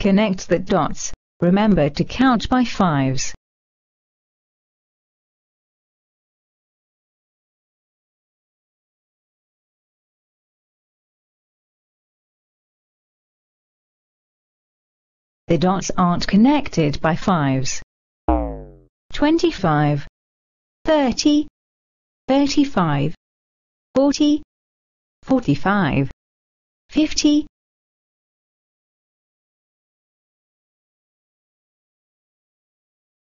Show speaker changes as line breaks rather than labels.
Connect the dots. Remember to count by fives. The dots aren't connected by fives. 25 30 35 40 45 50